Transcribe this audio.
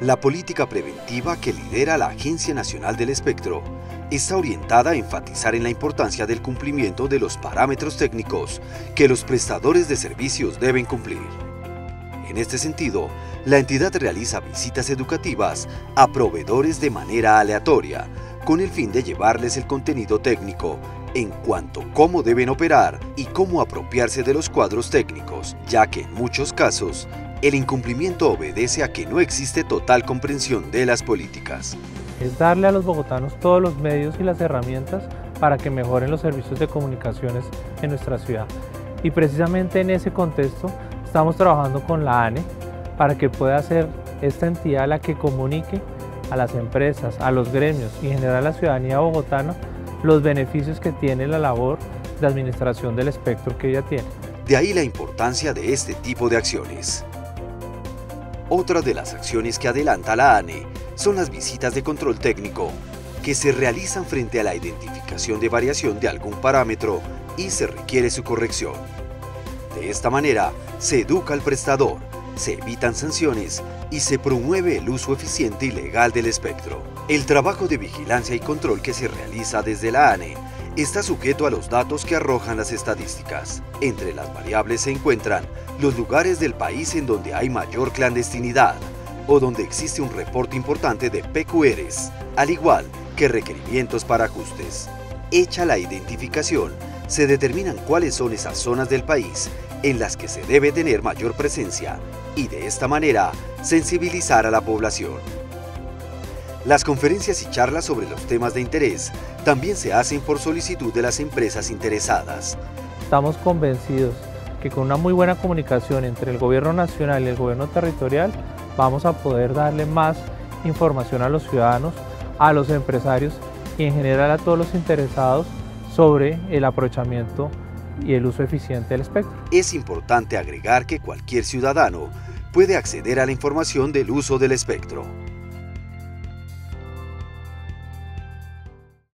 La política preventiva que lidera la Agencia Nacional del Espectro está orientada a enfatizar en la importancia del cumplimiento de los parámetros técnicos que los prestadores de servicios deben cumplir. En este sentido, la entidad realiza visitas educativas a proveedores de manera aleatoria, con el fin de llevarles el contenido técnico en cuanto cómo deben operar y cómo apropiarse de los cuadros técnicos, ya que en muchos casos el incumplimiento obedece a que no existe total comprensión de las políticas. Es darle a los bogotanos todos los medios y las herramientas para que mejoren los servicios de comunicaciones en nuestra ciudad. Y precisamente en ese contexto estamos trabajando con la ANE para que pueda ser esta entidad la que comunique a las empresas, a los gremios y en general a la ciudadanía bogotana los beneficios que tiene la labor de administración del espectro que ella tiene. De ahí la importancia de este tipo de acciones. Otra de las acciones que adelanta la ANE son las visitas de control técnico, que se realizan frente a la identificación de variación de algún parámetro y se requiere su corrección. De esta manera, se educa al prestador, se evitan sanciones y se promueve el uso eficiente y legal del espectro. El trabajo de vigilancia y control que se realiza desde la ANE está sujeto a los datos que arrojan las estadísticas. Entre las variables se encuentran los lugares del país en donde hay mayor clandestinidad o donde existe un reporte importante de PQRs, al igual que requerimientos para ajustes. Hecha la identificación, se determinan cuáles son esas zonas del país en las que se debe tener mayor presencia y de esta manera sensibilizar a la población. Las conferencias y charlas sobre los temas de interés también se hacen por solicitud de las empresas interesadas. Estamos convencidos que con una muy buena comunicación entre el gobierno nacional y el gobierno territorial vamos a poder darle más información a los ciudadanos, a los empresarios y en general a todos los interesados sobre el aprovechamiento y el uso eficiente del espectro. Es importante agregar que cualquier ciudadano puede acceder a la información del uso del espectro.